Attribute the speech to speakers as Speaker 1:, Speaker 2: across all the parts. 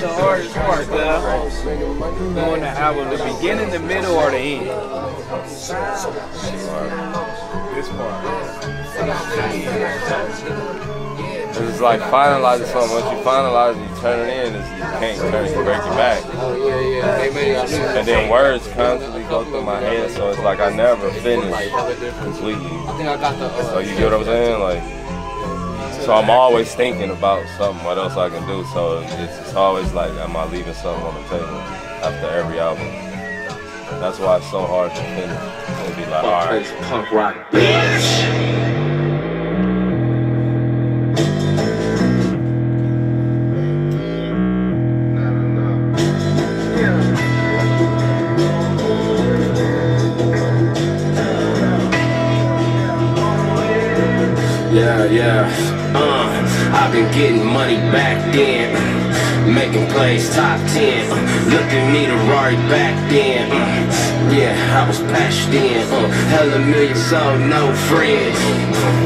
Speaker 1: the hardest part, though. Doing the album, the beginning, the middle, or the end? This part.
Speaker 2: It's like finalizing something. Once you finalize it, you turn it in, it's, you can't turn it, break it back. And then words constantly go through my head, so it's like I never finish completely. So you get what I'm saying? Like, so I'm always thinking about something, what else I can do. So it's, it's always like, am I leaving something on the table after every album? That's why it's so hard to finish. It'll be like, all right.
Speaker 3: punk rock bitch. Making top 10. Uh, look at me, the Rari back then. Uh, yeah, I was patched in. Uh, hella million sold, no friends.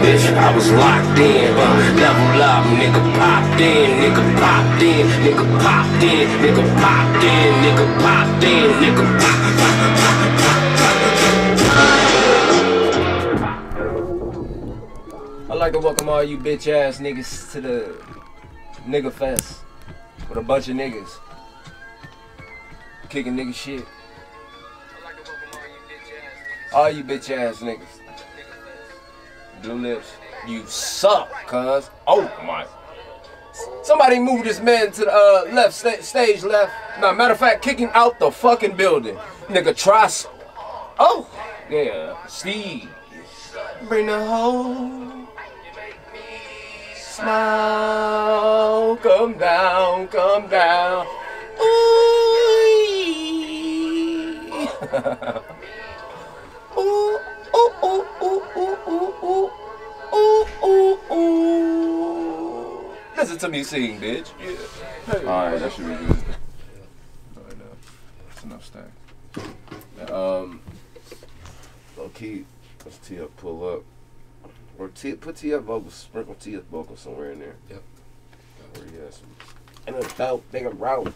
Speaker 3: Bitch, I was locked in. Uh, level up, nigga popped in. Nigga popped in. Nigga popped in. Nigga popped in. Nigga popped in. Nigga popped
Speaker 1: I'd like to welcome all you bitch ass niggas to the nigga fest with a bunch of niggas kicking nigga shit. All you bitch ass niggas. Blue lips, you suck, cuz. Oh my. Somebody move this man to the uh, left sta- stage left. Nah, matter of fact, kicking out the fucking building. Nigga, try. Oh, yeah, Steve. Bring the home. Smile, come down, come down. Ooh. ooh, ooh, ooh, ooh, ooh, ooh, ooh, ooh, ooh. Listen to me sing, bitch. Yeah.
Speaker 2: Alright, that should be good. Alright, now. That's enough stack. Um, low key, let's tee up, pull up. Or tee, put tee up vocals, sprinkle tee up vocals somewhere in there.
Speaker 3: Yep.
Speaker 2: Where he has some.
Speaker 1: And a belt, nigga, route.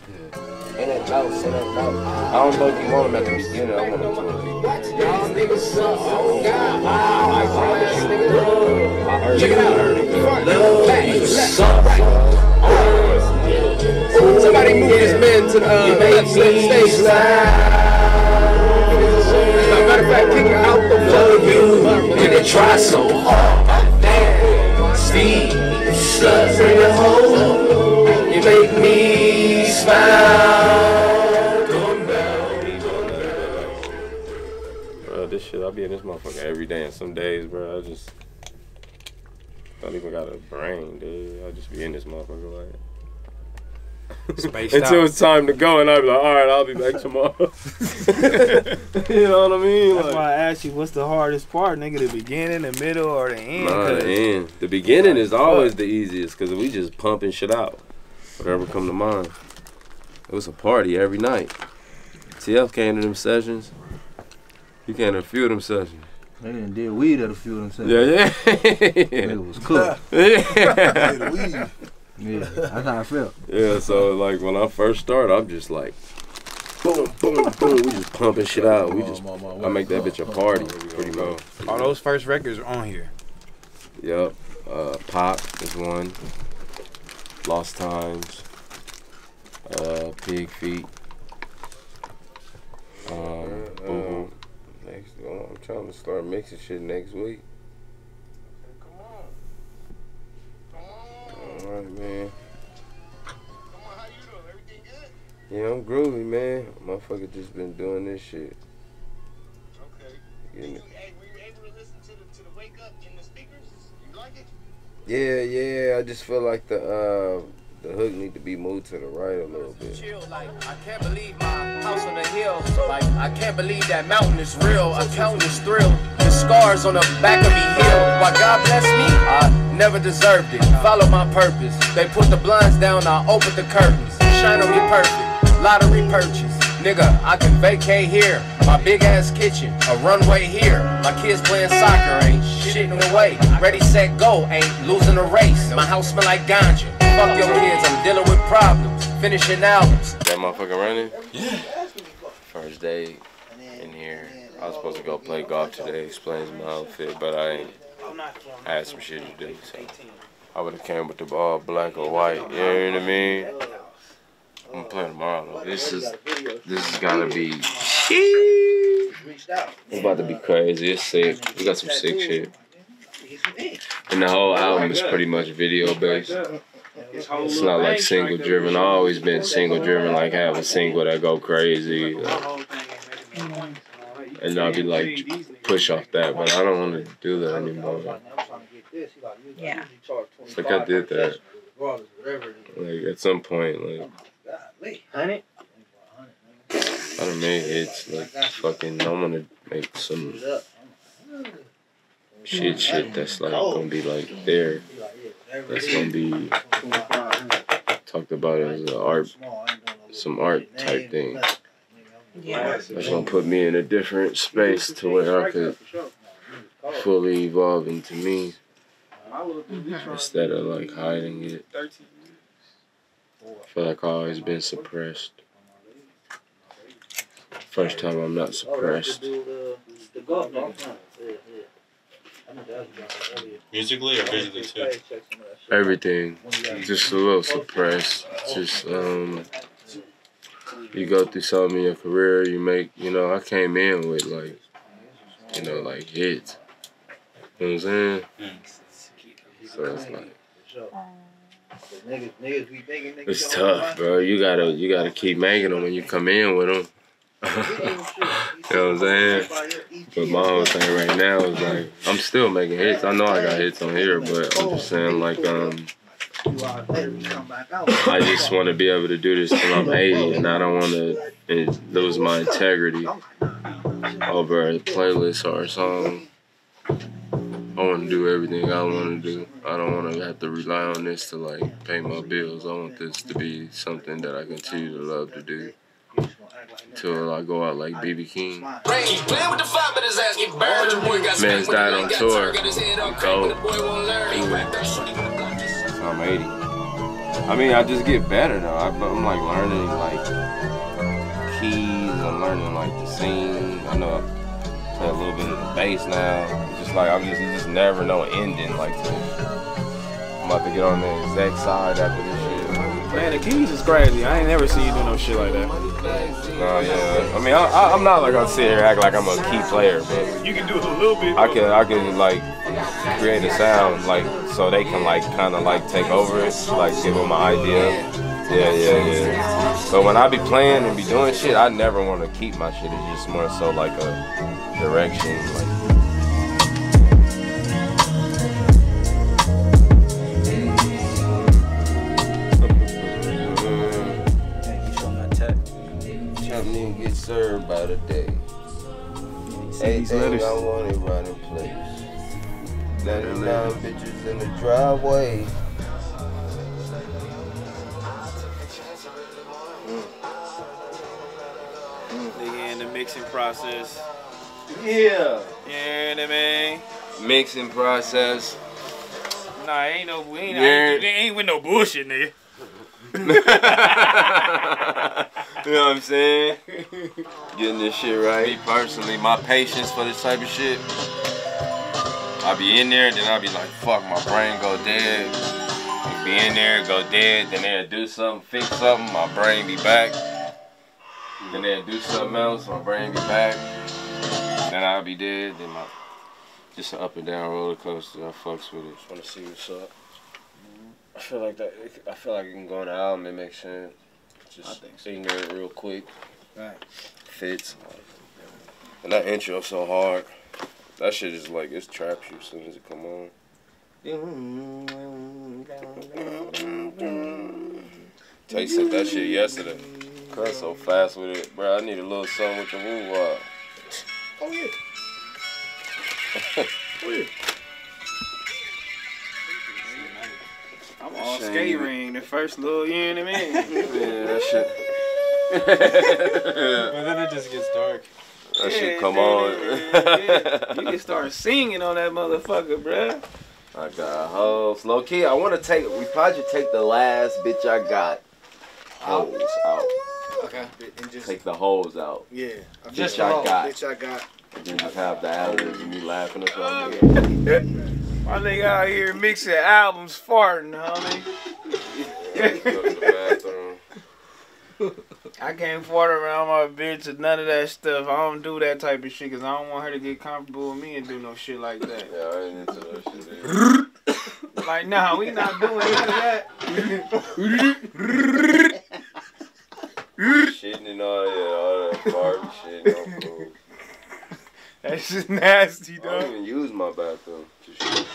Speaker 1: And a belt, and a belt. I don't know if you want him at the beginning. I want him towards the
Speaker 3: Y'all niggas suck. Oh God. Wow. I promise nigga.
Speaker 1: I heard
Speaker 3: Check it out. Love, back, suck.
Speaker 1: Somebody move this man to the uh, left stage left. Nah, matter of fact, kick it out the
Speaker 3: Love you.
Speaker 1: fucking
Speaker 3: Nigga try so hard. Damn. Steve. Sluts in the hole. You make me smile. Come down.
Speaker 2: Bro, this shit, I be in this motherfucker every day, and some days, bro, I just don't even got a brain, dude. I just be in this motherfucker like.
Speaker 4: Spaced
Speaker 2: Until
Speaker 4: out.
Speaker 2: it's time to go, and I'll be like, all right, I'll be back tomorrow. you know what I mean?
Speaker 4: That's
Speaker 2: Like,
Speaker 4: why I asked you, what's the hardest part, nigga? The beginning, the middle, or the end?
Speaker 2: Nah,
Speaker 4: 'Cause-
Speaker 2: the end. The beginning is always the easiest because we just pumping shit out. Whatever come to mind. It was a party every night. TF came to them sessions. He came to a few of them sessions.
Speaker 5: They didn't did weed at a few of them. sessions.
Speaker 2: Yeah, yeah.
Speaker 5: it was cooked.
Speaker 2: yeah.
Speaker 5: Yeah, that's how I felt.
Speaker 2: yeah, so like when I first started, I'm just like, boom, boom, boom. We just pumping shit out. We just, I make that bitch a party, pretty much.
Speaker 4: All those first records are on here.
Speaker 2: Yep. Uh, Pop is one. Lost Times. Uh, Pig Feet. Um, Boo Next, oh, I'm trying to start mixing shit next week. Come on. Come on. Alright, man. Yeah, I'm groovy, man. Motherfucker just been doing this shit. Getting it. Yeah, yeah. I just feel like the uh the hook need to be moved to the right a little bit.
Speaker 1: Chill, like, I can't believe my house on the hill. Like, I can't believe that mountain is real. Accounting is thrill. The scars on the back of me heal. Why God bless me, I never deserved it. Follow my purpose. They put the blinds down, I open the curtains. Shine on me perfect. Lottery purchase. Nigga, I can vacate here. My big ass kitchen, a runway here. My kids playing soccer, ain't shitting away. Ready, set, go, ain't losing a race. My house smell like ganja. Fuck your kids, I'm dealing with problems. finishing albums.
Speaker 2: That motherfucker running? Yeah. First day in here. I was supposed to go play golf today, explains my outfit, but I ain't. I had some shit to do, so. I would have came with the ball black or white, you know what I mean? I'm gonna play tomorrow though. This is, this is gotta be, it's about to be crazy, it's sick. We got some sick shit. And the whole album is pretty much video based. It's not like single driven. I always been single driven, like have a single that go crazy. like, and I'll be like push off that, but I don't want to do that anymore.
Speaker 6: Yeah.
Speaker 2: It's like I did that. Like at some point, like I done made hits. Like fucking, I want to make some shit, shit that's like gonna be like there. That's gonna be talked about as an art, some art type thing.
Speaker 6: Yeah.
Speaker 2: That's gonna put me in a different space to where I could fully evolve into me mm-hmm. instead of like hiding it. I feel like I've always been suppressed. First time I'm not suppressed.
Speaker 7: Musically or visually too?
Speaker 2: Everything. Just a little suppressed. Just um you go through something in your career, you make you know, I came in with like you know, like hits. You know what I'm saying? So it's like it's tough, bro. You gotta you gotta keep making them when you come in with them. You know what I'm saying? But my whole thing right now is like I'm still making hits. I know I got hits on here, but I'm just saying like um I just want to be able to do this till I'm 80, and I don't want to lose my integrity over a playlist or a song. I want to do everything I want to do. I don't want to have to rely on this to like pay my bills. I want this to be something that I continue to love to do until I go out like BB King. Man's died on tour. Go. I'm 80. I mean, I just get better though. I, I'm like learning like keys. I'm learning like the sing. I know I play a little bit of the bass now. Just like I'm just, just never no ending like to this. I'm about to get on the exact side after this shit.
Speaker 4: Man, the keys is crazy. I ain't never seen you do no shit like that.
Speaker 2: Oh yeah. I mean, I, I, I'm not like gonna sit here and act like I'm a key player, but
Speaker 4: You can do it a little bit.
Speaker 2: I can I can like create a sound like so they can like kind of like take over it, like give them an idea. Yeah, yeah, yeah. But when I be playing and be doing shit, I never want to keep my shit. It's just more so like a direction. Like Something get served by the day.
Speaker 4: these letters?
Speaker 2: I wanted running place. 99 bitches in the driveway.
Speaker 4: Nigga in the mixing process.
Speaker 2: Yeah.
Speaker 4: You know what I mean?
Speaker 2: Mixing process.
Speaker 4: Nah, ain't no, we ain't,
Speaker 2: Yeah.
Speaker 4: ain't, ain't with no bullshit, nigga.
Speaker 2: you know what I'm saying? Getting this shit right. Me personally, my patience for this type of shit. I be in there, then I be like, fuck, my brain go dead. It be in there, go dead, then they'll do something, fix something, my brain be back. Then they'll do something else, my brain be back. Then I'll be dead, then my just an up and down roller coaster. I fucks with it. Just wanna see what's up. I feel like that. I feel like it can go on the album and make sense. Just ignorant real quick.
Speaker 4: Right.
Speaker 2: Fits. And that intro so hard. That shit is like it's traps you as soon as it come on. Tay said that shit yesterday. Cut so fast with it, bro. I need a little something with the woo wop.
Speaker 4: Oh, yeah. Oh, yeah. I'm
Speaker 2: Shame.
Speaker 4: skate ring, the first little, you know what I mean?
Speaker 2: Yeah, that shit.
Speaker 7: But then it just gets dark.
Speaker 2: That shit come
Speaker 4: yeah,
Speaker 2: on.
Speaker 4: yeah. You can start singing on that motherfucker, bruh.
Speaker 2: I got hoes. Low key, I want to take. We probably should take the last bitch I got holes out.
Speaker 4: Okay. And just
Speaker 2: Take the holes out.
Speaker 4: yeah. I
Speaker 2: Just
Speaker 4: feel
Speaker 2: I got.
Speaker 4: Bitch, I got.
Speaker 2: And then just have the additives and me laughing or something. Oh.
Speaker 4: My nigga out here mixing albums, farting, homie.
Speaker 2: Go to the bathroom.
Speaker 4: I can't fart around my bitch or none of that stuff. I don't do that type of shit because I don't want her to get comfortable with me and do no shit like that.
Speaker 2: Yeah, I ain't into that shit.
Speaker 4: Like, nah, we not doing that.
Speaker 2: Shitting and all that, all that Barbie shit. Cool.
Speaker 4: That's just nasty,
Speaker 2: I don't even use my bathroom to shit.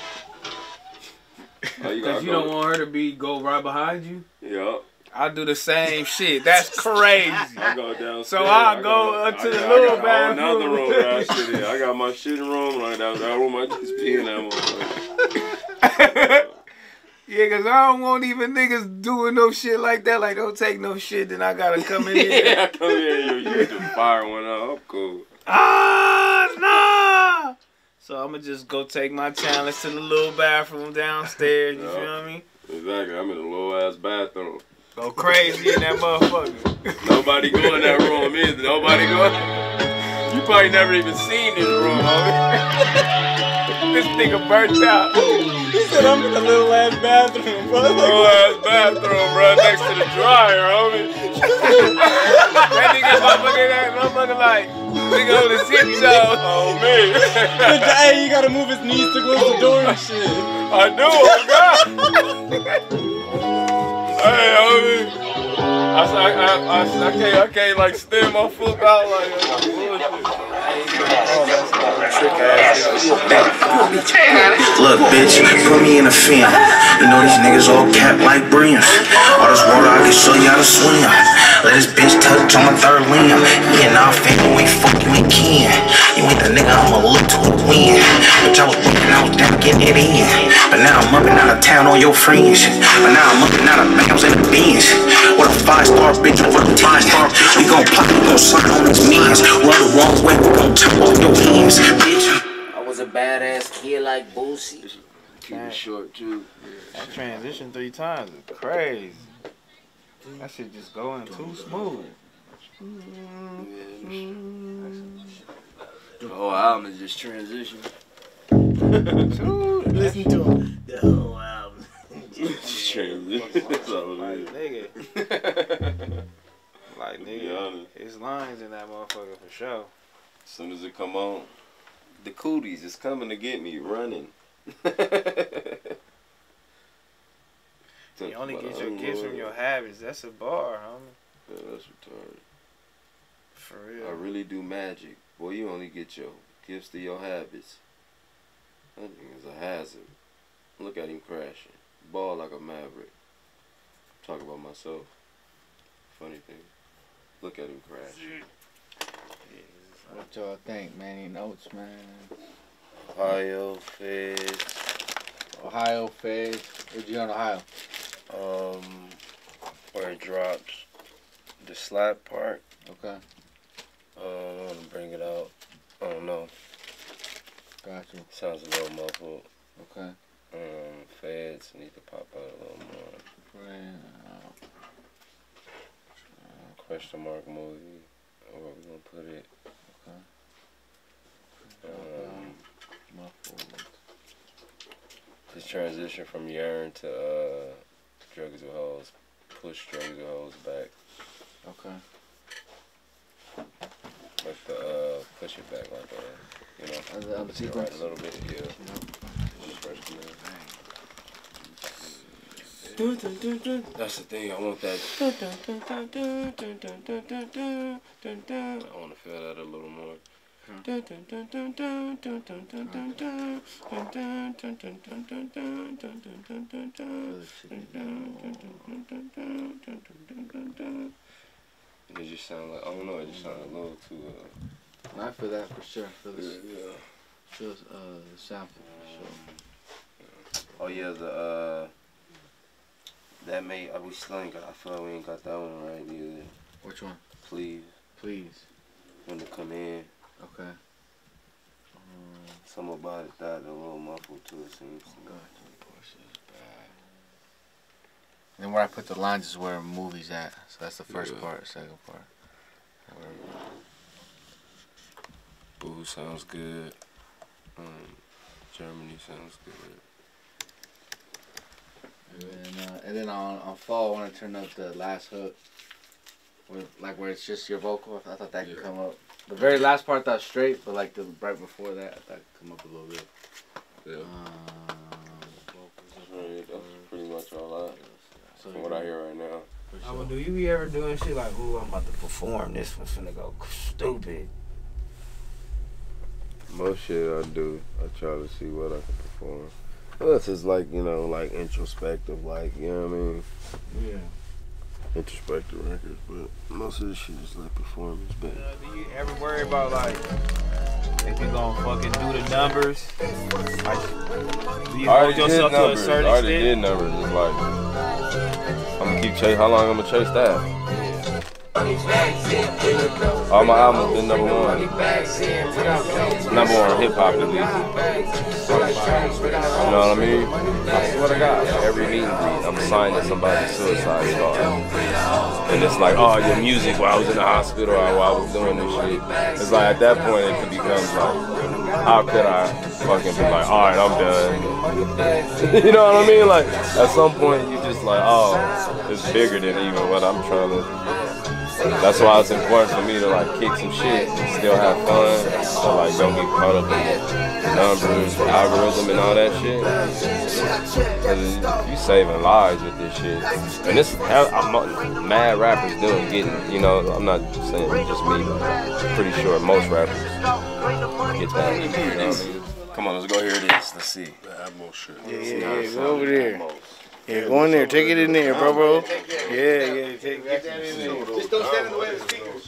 Speaker 2: Oh, you
Speaker 4: Cause you don't want her to be go right behind you.
Speaker 2: Yeah.
Speaker 4: I do the same shit. That's crazy.
Speaker 2: I go downstairs.
Speaker 4: So I
Speaker 2: I
Speaker 4: go
Speaker 2: got-
Speaker 4: up to
Speaker 2: I
Speaker 4: the
Speaker 2: got-
Speaker 4: little
Speaker 2: I got a
Speaker 4: bathroom.
Speaker 2: room that I shit in. I got my shitting room, like that, that room I just pee in that motherfucker.
Speaker 4: Yeah, cause I don't want even niggas doing no shit like that. Like, don't take no shit, then I gotta come in here.
Speaker 2: yeah, come in here, you, you just fire one up. I'm cool.
Speaker 4: Ah, nah. So I'm gonna just go take my talents to the little bathroom downstairs. You
Speaker 2: Yeah.
Speaker 4: feel I mean?
Speaker 2: Exactly. I'm in a little ass bathroom.
Speaker 4: Go crazy in that motherfucker.
Speaker 2: Nobody go in that room either. Nobody go. You probably never even seen this room, homie.
Speaker 4: this nigga burnt out.
Speaker 7: Said I'm in a little ass bathroom, bro.
Speaker 2: Little ass bathroom, bro, next to the dryer, homie.
Speaker 4: That nigga motherfucker, that motherfucker like nigga on the tiptoes.
Speaker 2: Oh me.
Speaker 7: hey, you gotta move his knees to close the door and shit.
Speaker 2: I do, oh God. hey, homie. I, I, I, I, I can't, I can't like stand my foot out like that.
Speaker 8: Look, bitch, put me in a fin. You know these niggas all cap like brims. All this water, I can show you how to swim. Let this bitch touch on my third limb. Yeah, nah, fam, you ain't fuck, you ain't kin. You ain't the nigga I'ma look to win. Bitch, I was thinking I was down getting it in. But now I'm up and out of town on your friends. But now I'm up and out of bounds in the bins. What a five star bitch, what a five star bitch. We gon' pop, we gon' slide off your hands, bitch.
Speaker 3: I was a badass kid like Boosie.
Speaker 2: Keep it short, too.
Speaker 4: That transition three times is crazy. That shit just going too smooth.
Speaker 2: The whole album is just transition.
Speaker 4: Dude,
Speaker 9: Listen to him. The whole album.
Speaker 2: Just transition. That's all
Speaker 4: like nigga, like nigga, his lines in that motherfucker for sure.
Speaker 2: As soon as it come on, the cooties is coming to get me running.
Speaker 4: You only get your gifts from oh, your habits. That's a bar, homie.
Speaker 2: Yeah, that's retarded.
Speaker 4: For real.
Speaker 2: I really do magic. Boy, you only get your gifts to your habits. That nigga's a hazard. Look at him crashing. Ball like a maverick. Talk about myself. Funny thing. Look at him crash.
Speaker 5: What y'all think, man? Any notes, man?
Speaker 10: Ohio Feds,
Speaker 5: Ohio Feds. Where'd you on Ohio?
Speaker 10: um, where it drops the slap part.
Speaker 5: Okay,
Speaker 10: Uh, I want to bring it out. I don't know.
Speaker 5: Gotcha.
Speaker 10: Sounds a little muffled.
Speaker 5: Okay.
Speaker 10: Um, Feds need to pop out a little more.
Speaker 5: Friend,
Speaker 10: Question mark movie. Where we gonna put it? Um, this transition from Yearn to uh, Drugs with Hoes. Push Drugs with Hoes back.
Speaker 5: Okay.
Speaker 10: Like the uh, push it back like uh, you know.
Speaker 5: Other- other
Speaker 10: push it
Speaker 5: sequence?
Speaker 10: right a little bit, yeah. When it first come in. That's the thing. I want that. I want to feel that a little more. It just sound like I don't know. It just sounded a little too. Uh,
Speaker 5: I feel that for sure. Feel
Speaker 10: yeah,
Speaker 5: the,
Speaker 10: yeah.
Speaker 5: feel uh, sample for sure.
Speaker 10: Oh yeah, the uh, that made uh, we still ain't got. I feel like we ain't got that one right either.
Speaker 5: Which one?
Speaker 10: Please,
Speaker 5: Please.
Speaker 10: when to come in.
Speaker 5: Okay. Um,
Speaker 10: Some about it died a little muffled too. It seems. to me.
Speaker 5: got you. Push this back. Then where I put the lines is where movies at. So that's the first
Speaker 2: Yeah.
Speaker 5: part, second part.
Speaker 2: Boo sounds good. Um, Germany sounds good.
Speaker 5: And, uh, and then on, on fall, I want to turn up the last hook, where, like where it's just your vocal. I thought that could come up. The very last part that was straight, but like the right before that, I thought it could come up a little bit.
Speaker 2: Yeah.
Speaker 5: Um,
Speaker 2: that's pretty much all I,
Speaker 5: so
Speaker 2: from what I hear right now.
Speaker 5: for
Speaker 4: Oh,
Speaker 5: sure.
Speaker 4: do you be ever doing shit like, ooh, I'm about to perform this one's finna go stupid?
Speaker 2: Most shit I do, I try to see what I can perform. Unless it's like, you know, like introspective, like, you know what I mean?
Speaker 4: Yeah.
Speaker 2: Introspective records, but most of the shit is like performance But
Speaker 4: Uh, do you ever worry about like if you gonna fucking do the numbers? Like, do you
Speaker 2: I
Speaker 4: hold
Speaker 2: already did
Speaker 4: yourself to a
Speaker 2: numbers. I
Speaker 4: certain
Speaker 2: already did
Speaker 4: extent?
Speaker 2: numbers. It's like I'm gonna keep chasing. How long I'm gonna chase that? All my albums been number one. Number one hip hop at least. You know what I mean? I swear to God, every meet and greet, I'm signed to somebody's suicide star. And it's like, oh, your music while I was in the hospital or while I was doing this shit. It's like at that point it could become like, how could I fucking be like, all right, I'm done. you know what I mean? Like at some point you just like, oh, it's bigger than even what I'm trying to. That's why it's important for me to like kick some shit and still have fun. So like don't get caught up in the numbers, algorithm and all that shit. Cause you saving lives with this shit. And this I'm mad rappers doing getting, you know, I'm not saying just me, but I'm pretty sure most rappers get that. You know what I mean? Come on, let's go hear this. Let's see.
Speaker 4: Yeah, yeah, yeah. Go over there. Yeah, go in there. Take it in there, bro, bro. Yeah, yeah. Take get that in there.
Speaker 7: Just don't stand in the way of the speakers.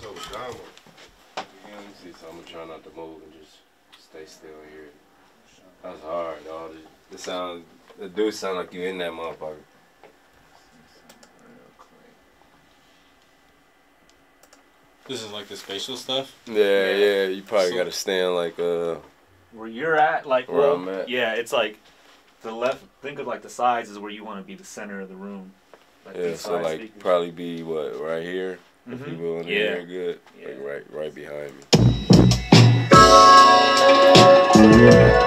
Speaker 2: See, I'm gonna try not to move and just stay still here. That's hard, dog. The sound, the dude sound like you in that motherfucker.
Speaker 7: This is like the spatial stuff.
Speaker 2: Yeah, yeah. You probably gotta stand like uh.
Speaker 11: Where you're at, like,
Speaker 2: Where
Speaker 11: well,
Speaker 2: I'm at.
Speaker 11: yeah, it's like the left. Think of like the sides is where you want to be the center of the room. Like
Speaker 2: Yeah, so like
Speaker 11: speakers.
Speaker 2: probably be what right here. If
Speaker 11: Mhm.
Speaker 2: you go in
Speaker 11: Yeah.
Speaker 2: there, good.
Speaker 11: Yeah.
Speaker 2: Like right, right behind me.
Speaker 12: I'ma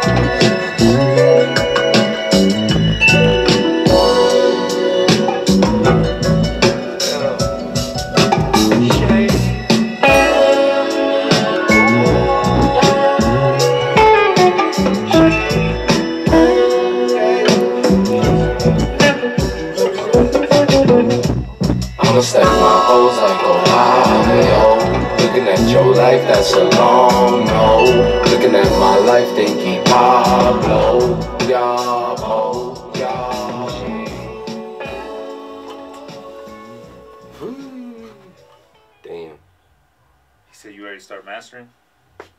Speaker 12: thinking Pablo. Yabo,
Speaker 2: Damn.
Speaker 11: He said you ready to start mastering.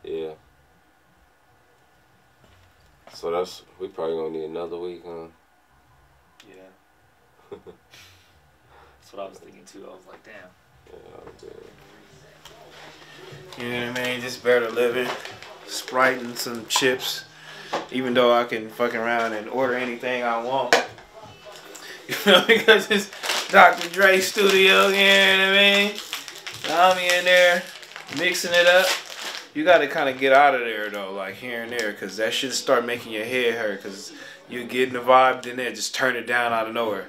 Speaker 2: Yeah. So that's we probably gonna need another week, huh?
Speaker 11: Yeah. That's what I was thinking too. I was like, damn.
Speaker 2: Yeah, okay.
Speaker 4: You know what I mean? Just better living. Sprite and some chips. Even though I can fuck around and order anything I want. You know, because it's Dr. Dre studio, you know what I mean? I'm in there mixing it up. You got to kind of get out of there though, like here and there, because that should start making your head hurt. Because you're getting the vibe, then they just turn it down out of nowhere.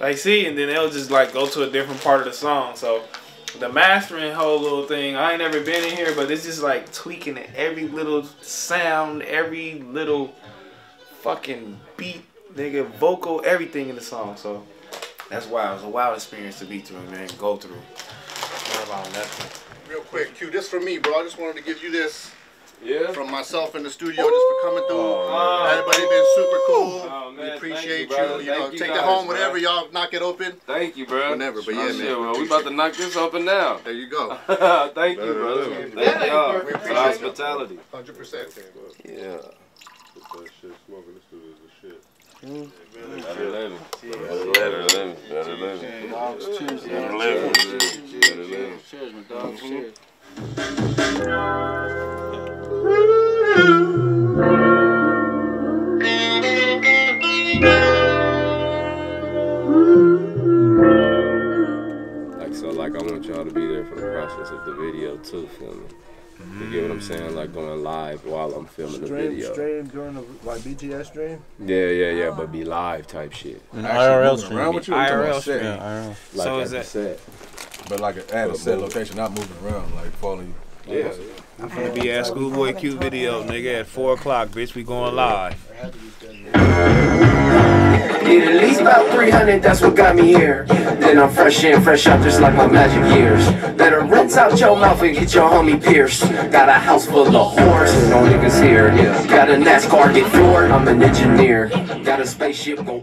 Speaker 4: Like, see, and then they'll just like go to a different part of the song. So the mastering whole little thing, I ain't never been in here, but it's just like tweaking every little sound, every little fucking beat, nigga, vocal, everything in the song. So that's wild. It was a wild experience to be through, man. Go through.
Speaker 1: Real quick, Q, this for me, bro. I just wanted to give you this.
Speaker 2: Yeah.
Speaker 1: From myself in the studio, just for coming through.
Speaker 2: Oh,
Speaker 1: Everybody been super cool.
Speaker 2: Oh, man,
Speaker 1: we
Speaker 2: thank
Speaker 1: appreciate
Speaker 2: you,
Speaker 1: you. You know,
Speaker 2: you
Speaker 1: take
Speaker 2: guys,
Speaker 1: it home
Speaker 2: bro.
Speaker 1: whenever y'all knock it open.
Speaker 2: Thank you, bro.
Speaker 1: Whenever, but oh, yeah,
Speaker 2: Oh,
Speaker 1: man.
Speaker 2: shit, well, we about to knock this open now.
Speaker 1: There you go.
Speaker 2: Thank you, brother.
Speaker 1: Yeah,
Speaker 2: Thank y'all
Speaker 1: we
Speaker 2: for
Speaker 1: appreciate
Speaker 2: the
Speaker 1: it.
Speaker 2: hospitality.
Speaker 1: 100%.
Speaker 2: Yeah.
Speaker 13: That shit smoking this dude is the shit. Hmm.
Speaker 2: Better living. Better living. Better living.
Speaker 5: Dogs, cheers.
Speaker 2: Better living. Better living.
Speaker 5: Cheers, my dog. Cheers.
Speaker 2: want y'all to be there for the process of the video too. Feel me? You get what I'm saying? Like going live while I'm filming the
Speaker 14: Stream,
Speaker 2: video.
Speaker 14: stream during the like BTS stream.
Speaker 2: Yeah, yeah, yeah, but be live type shit.
Speaker 14: And IRL stream. Around with you, or you talking
Speaker 4: IRL
Speaker 14: about set?
Speaker 4: stream.
Speaker 2: Like
Speaker 4: So
Speaker 2: at
Speaker 4: is
Speaker 2: the
Speaker 4: that-
Speaker 2: set.
Speaker 14: But like at a set location, not moving around, like following you.
Speaker 2: Yeah.
Speaker 4: I'm gonna be at Schoolboy Q video, nigga, at 4 o'clock, bitch. We going live.
Speaker 1: Need at least about 300, that's what got me here. Then I'm fresh in, fresh out, just like my magic years. Better rinse out your mouth and get your homie pierced. Got a house full of whores, no niggas here. Got a NASCAR get floored, I'm an engineer. Got a spaceship go.